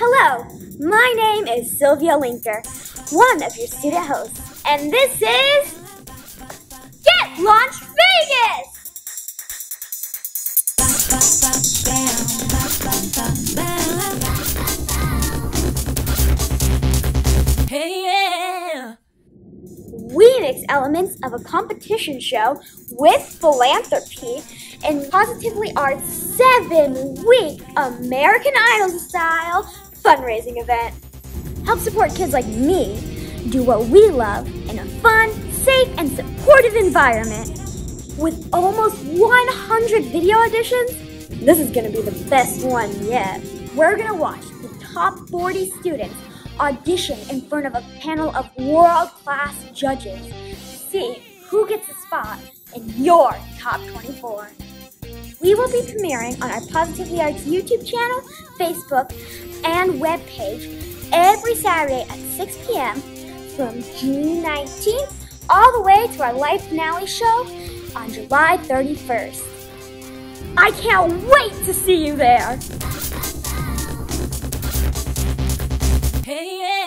Hello, my name is Sylvia Lenker, one of your student hosts, and this is Get Launched Elements of a competition show with philanthropy and Positively Art's seven week American Idol style fundraising event. Help support kids like me do what we love in a fun, safe, and supportive environment. With almost 100 video auditions, this is gonna be the best one yet. We're gonna watch the top 40 students audition in front of a panel of world class judges. To see who gets a spot in your top 24. We will be premiering on our Positively Arts YouTube channel, Facebook, and webpage every Saturday at 6 p.m. from June 19th all the way to our live finale show on July 31st. I can't wait to see you there! Hey!